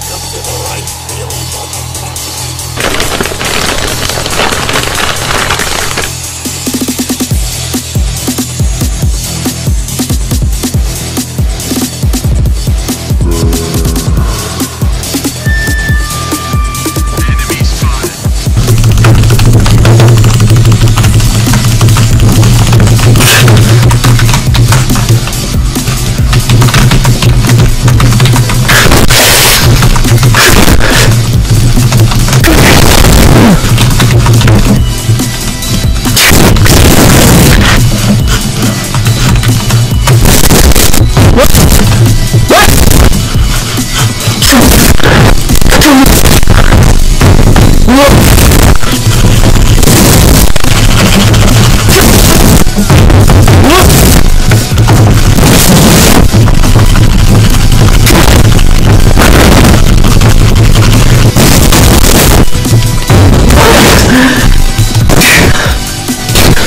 Welcome to the right field.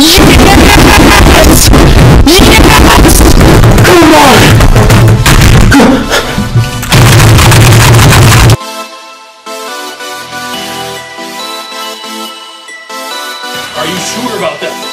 Yes! Yes! Come on! Come. Are you sure about that?